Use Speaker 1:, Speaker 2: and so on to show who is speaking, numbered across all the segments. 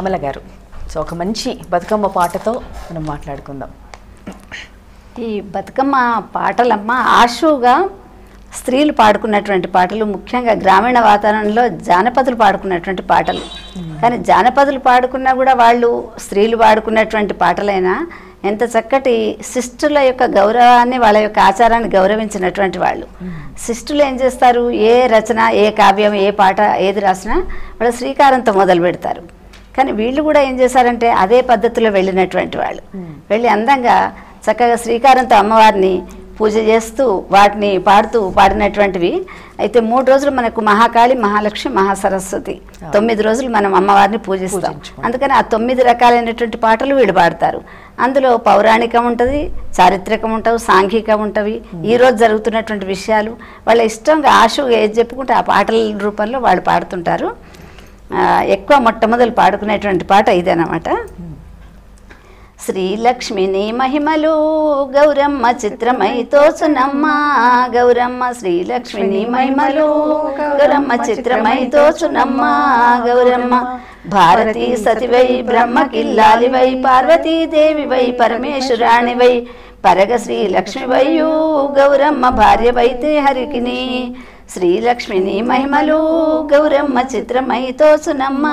Speaker 1: అమల గారు. సో ఒక మంచి బతుకమ్మ పాటతో మనం మాట్లాడుకుందాం.
Speaker 2: ఈ బతుకమ్మ పాటలమ్మ ఆశువుగా స్త్రీలు పాడుకున్నటువంటి పాటలు ముఖ్యంగా గ్రామీణ వాతావరణంలో జానపదులు పాడుకున్నటువంటి పాటలు. కానీ జానపదులు పాడుకున్నా కూడా వాళ్ళు స్త్రీలు పాడుకున్నటువంటి పాటలైనా ఎంత చక్కటి శిష్టుల యొక్క గౌరవాన్ని వాళ్ళ యొక్క ఆచారాన్ని గౌరవించినటువంటి వాళ్ళు. శిష్టులు ఏం చేస్తారు? ఏ రచన ఏ కావ్యం ఏ పాట ఏది రాసినా వాళ్ళు శ్రీకారంతో మొదలు పెడతారు కానీ వీళ్ళు కూడా ఏం చేశారంటే అదే పద్ధతిలో వెళ్ళినటువంటి వాళ్ళు. వెళ్ళి అందంగా చక్కగా శ్రీకారంతో అమ్మవారిని పూజ చేస్తూ వాటిని పాడుతూ పాడినటువంటివి. అయితే మూడు రోజులు మనకు మహాకాళి మహాలక్ష్మి మహాసరస్వతి. తొమ్మిది రోజులు మనం అమ్మవారిని పూజిస్తాం. అందుకని ఆ తొమ్మిది రకాలైనటువంటి పాటలు వీళ్ళు పాడతారు. అందులో పౌరాణికం ఉంటుంది చారిత్రకం ఉంటావు సాంఘికం ఉంటవి. ఈ రోజు జరుగుతున్నటువంటి విషయాలు. వాళ్ళ ఇష్టంగా ఆశుగా ఏది చెప్పుకుంటే ఆ పాటల రూపంలో వాళ్ళు పాడుతుంటారు. ఎక్కువ మొట్టమొదలు పాడుకునేటువంటి పాట ఇదేనమాట శ్రీలక్ష్మిని మహిమలు గౌరమ్మ చిత్రమై తోచునమ్మ గౌరమ్మ శ్రీలక్ష్మిని మహిమలు గౌరమ్మ చిత్రమై తోచునమ్మ గౌరమ్మ భారతీ సతివై బ్రహ్మకిల్లాలివై పార్వతీదేవివై పరమేశ్వరాణివై పరగ శ్రీలక్ష్మివయ్యు గౌరమ్మ భార్యవైతే హరికిని శ్రీలక్ష్మిని మహిమలు గౌరమ్మ చిత్రమై తోసునమ్మ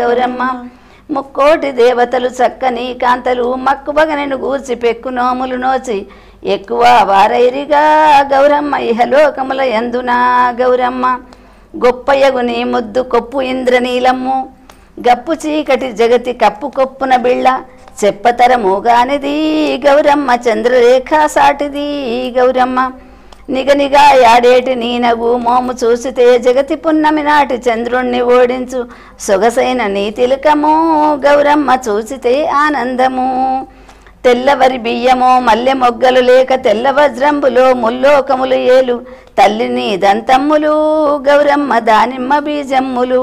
Speaker 2: గౌరమ్మ. ముక్కోటి దేవతలు చక్కని కాంతలు మక్కువగనను గూర్చి పెక్కు నోములు నోచి ఎక్కువ వారైరిగా గౌరమ్మ ఇహలోకముల ఎందునా గౌరమ్మ? గొప్పయగుని ముద్దు కొప్పు ఇంద్రనీలమ్ము గప్పు చీకటి జగతి కప్పు కొప్పున బిళ్ళ చెప్పతరముగానిది గౌరమ్మ చంద్రరేఖ సాటిది గౌరమ్మ. నిగనిగా యాడేటి నీనగు మోము చూసితే జగతి పున్నమి నాటి చంద్రుణ్ణి ఓడించు. సొగసైన నీ తిలకము గౌరమ్మ చూసితే ఆనందము. తెల్లవరి బియ్యము మల్లె మొగ్గలు లేక తెల్ల వజ్రంబులో ముల్లోకములు ఏలు. తల్లిని దంతమ్ములు గౌరమ్మ దానిమ్మ బీజమ్ములు.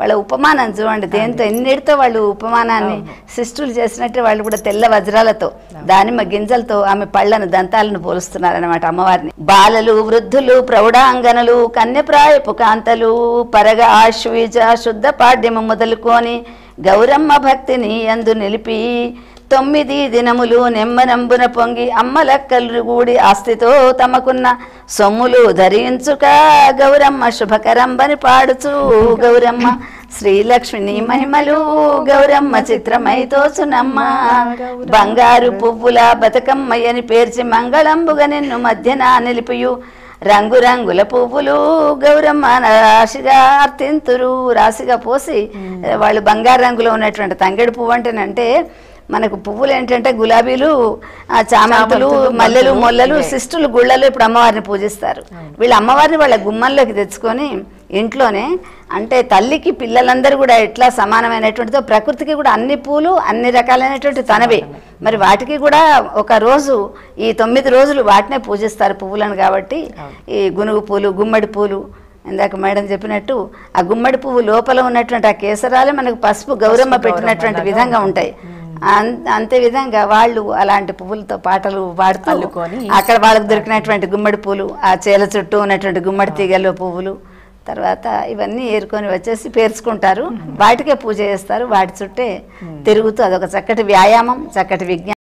Speaker 2: వాళ్ళ ఉపమానం చూడండి దేంతో ఎన్నిటితో వాళ్ళు ఉపమానాన్ని శిష్టులు చేసినట్టు వాళ్ళు కూడా తెల్ల వజ్రాలతో దానిమ్మ గింజలతో ఆమె పళ్ళను దంతాలను పోలుస్తున్నారన్నమాట అమ్మవారిని. బాలలు వృద్ధులు ప్రౌఢాంగనలు కన్యప్రాయపు కాంతలు పరగ ఆశ్వీజ శుద్ధ పాడ్యము మొదలుకొని గౌరమ్మ భక్తిని అందు నిలిపి తొమ్మిది దినములు నెమ్మనంబున పొంగి అమ్మలక్కలు గూడి ఆస్తితో తమకున్న సొమ్ములు ధరించుక గౌరమ్మ శుభకరంబని పాడుచు గౌరమ్మ శ్రీలక్ష్మిని మహిమలు గౌరమ్మ చిత్రమై తోచునమ్మ. బంగారు పువ్వుల బతుకమ్మయ్యని పేర్చి మంగళంబుగా నిన్ను మధ్యన నిలిపియు. రంగురంగుల పువ్వులు గౌరమ్మ రాశిగా అర్థింతురు రాశిగా పోసి వాళ్ళు బంగారు రంగులో ఉన్నటువంటి తంగేడు పువ్వు అంటేనంటే మనకు పువ్వులు ఏంటంటే గులాబీలు ఆ, చామంతులు మల్లెలు మొల్లలు. శిష్టులు గుళ్ళలో ఇప్పుడు అమ్మవారిని పూజిస్తారు. వీళ్ళ అమ్మవారిని వాళ్ళ గుమ్మంలోకి తెచ్చుకొని ఇంట్లోనే అంటే తల్లికి పిల్లలందరూ కూడా ఎట్లా సమానమైనటువంటిదో ప్రకృతికి కూడా అన్ని పూలు అన్ని రకాలైనటువంటి తనవే. మరి వాటికి కూడా ఒక రోజు ఈ తొమ్మిది రోజులు వాటినే పూజిస్తారు పువ్వులను కాబట్టి. ఈ గునుగు పూలు గుమ్మడి పూలు ఇందాక మేడం చెప్పినట్టు ఆ గుమ్మడి పువ్వు లోపల ఉన్నటువంటి ఆ కేసరాలే మనకు పసుపు గౌరమ్మ పెట్టినటువంటి విధంగా ఉంటాయి. అంతే విధంగా వాళ్ళు అలాంటి పువ్వులతో పాటలు పాడుతూ అక్కడ వాళ్ళకి దొరికినటువంటి గుమ్మడి పూలు ఆ చేల చుట్టూ ఉన్నటువంటి గుమ్మడి తీగల్లో పువ్వులు తర్వాత ఇవన్నీ ఏరుకొని వచ్చేసి పేర్చుకుంటారు. వాటికే పూజ చేస్తారు. వాటి చుట్టే తిరుగుతూ అదొక చక్కటి వ్యాయామం చక్కటి విజ్ఞానం